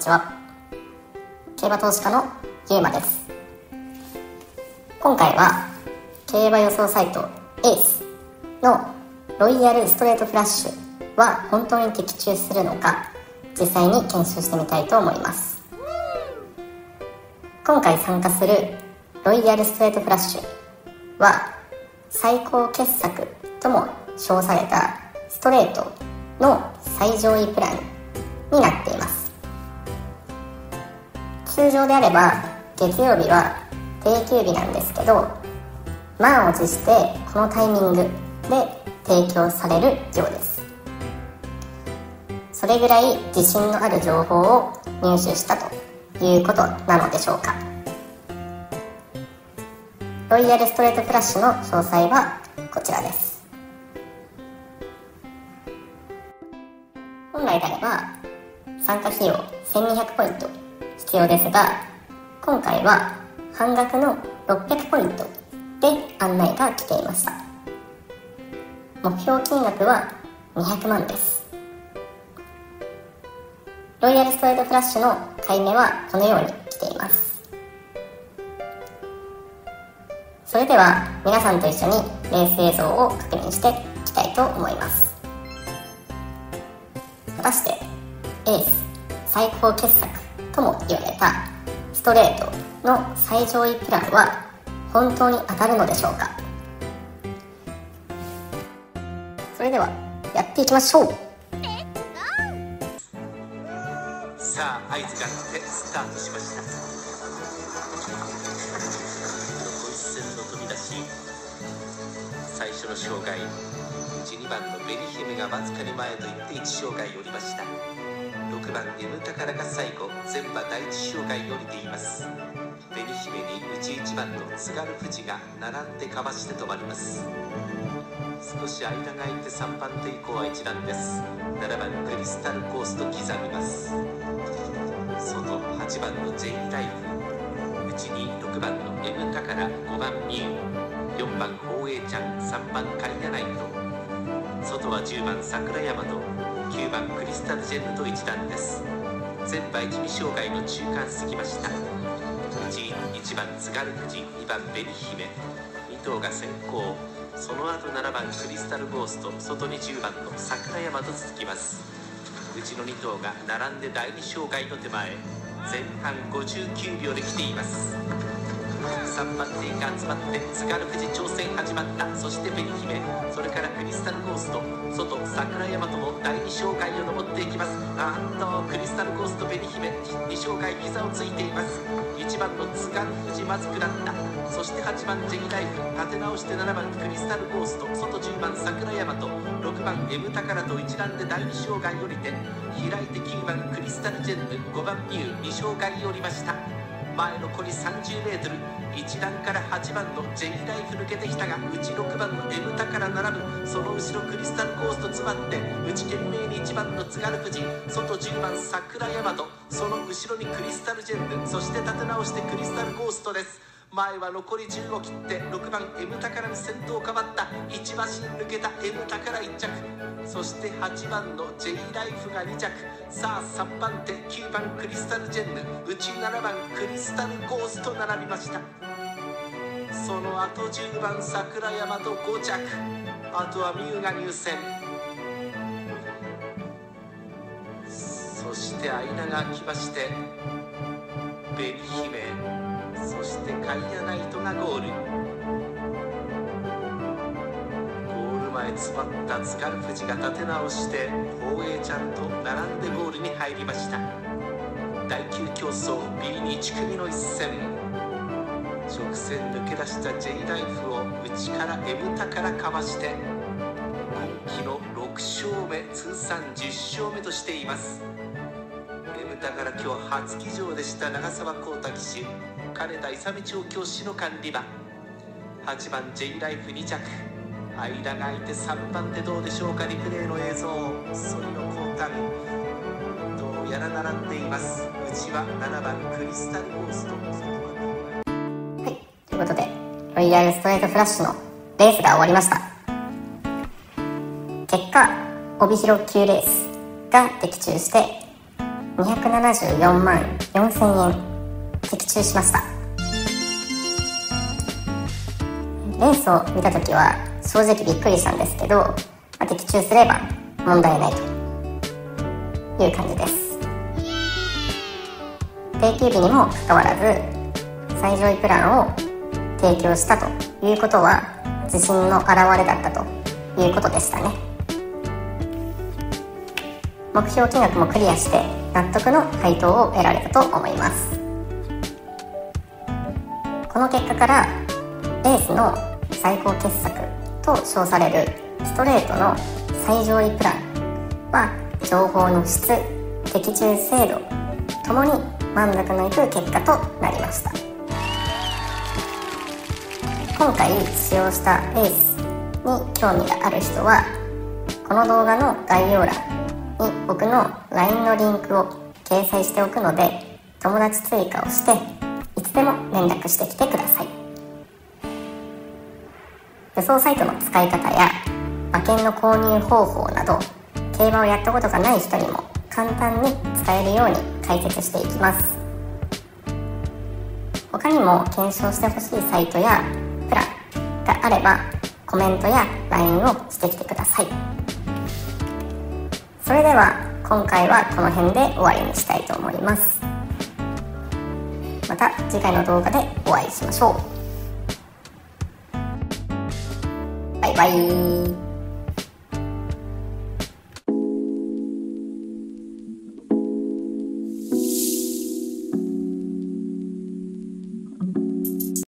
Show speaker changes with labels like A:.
A: にちは。競馬投資家のゆうまです。今回は競馬予想サイトエースのロイヤルストレートフラッシュは本当に的中するのか実際に検証してみたいと思います。今回参加するロイヤルストレートフラッシュは最高傑作とも称されたストレートの最上位プランになっています。通常であれば月曜日は定休日なんですけど満を持してこのタイミングで提供されるようです。それぐらい自信のある情報を入手したということなのでしょうか。ロイヤルストレートフラッシュの詳細はこちらです。本来であれば参加費用1200ポイント必要ですが今回は半額の600ポイントで案内が来ていました。目標金額は200万です。ロイヤルストレートフラッシュの買い目はこのように来ています。それでは皆さんと一緒にレース映像を確認していきたいと思います。果たしてエース最高傑作とも言われたストレートの最上位プランは本当に当たるのでしょうか？それではやっていきましょう。
B: さあ合図が鳴ってスタートしました。残り線の飛び出し。最初の障害。12番の紅姫がわずかに前と言って1障害降りました。6番 M 宝が最後全馬第1障害降りています。紅姫に内1番の津軽富士が並んでかわして止まります。少し間が空いて3番手以降は一段です。7番クリスタルコースと刻みます。外8番の J ライフ内に6番の M 宝5番ミュ4番宝永ちゃん3番カリナナイト。外は10番桜山と9番クリスタルジェンヌと一段です。全馬一味障害の中間過ぎました。内1番津軽富士2番紅姫。2頭が先行。その後7番クリスタルゴースト外に10番の桜山と続きます。うちの2頭が並んで第2障害の手前。前半59秒で来ています。3番手が集まって津軽富士挑戦始まった。そして紅姫それからクリスタルゴースト外桜山とも第2障害を登っていきます。なんとクリスタルゴースト紅姫2障害膝をついています。1番の津軽富士まずくらった。そして8番ジェニライフ立て直して7番クリスタルゴースト外10番桜山と6番 M 宝と一覧で第2障害降りて開いて9番クリスタルジェンヌ5番ミュウ2障害降りました。前残り 30m1 段から8番の J ライフ抜けてきたが内6番の M 宝並ぶその後ろクリスタルコースト詰まって内懸命に1番の津軽富士外10番桜山とその後ろにクリスタルジェンヌそして立て直してクリスタルゴーストです。前は残り10を切って6番 M 宝に先頭変わった。1馬身抜けた M 宝1着。そして8番の J ライフが2着。さあ3番手9番クリスタルジェンヌ。内7番クリスタルゴースト並びました。その後10番桜山と5着。あとはミュウが入選そして間が空きまして紅姫そしてカイアナイトがゴール。ゴール前詰まった津軽富士が立て直して宝永ちゃんと並んでゴールに入りました。第9競争 B に1組の一戦。直線抜け出した J ライフを内から M タからかわして今季の6勝目通算10勝目としています。だから今日初騎乗でした長澤幸太騎手。金田勇調教師の管理馬8番 J ライフ2着。間が空いて3番手どうでしょうかリプレイの映像。ソリの交換。どうやら並んでいます。内は7番クリスタルゴースト
A: はいということでロイヤルストレートフラッシュのレースが終わりました。結果帯広級レースが的中して274万4000円。的中しました。レースを見た時は正直びっくりしたんですけど、まあ、的中すれば問題ないという感じです。定休日にもかかわらず最上位プランを提供したということは自信の表れだったということでしたね。目標金額もクリアして納得の回答を得られたと思います。この結果からレースの最高傑作と称されるストレートの最上位プランは情報の質的中精度ともに満足のいく結果となりました。今回使用したレースに興味がある人はこの動画の概要欄に僕の LINE のリンクを掲載しておくので友達追加をしていつでも連絡してきてください。予想サイトの使い方や馬券の購入方法など競馬をやったことがない人にも簡単に使えるように解説していきます。他にも検証してほしいサイトやプランがあればコメントや LINE をしてきてください。それでは今回はこの辺で終わりにしたいと思います。た次回の動画でお会いしましょう。バイバイ。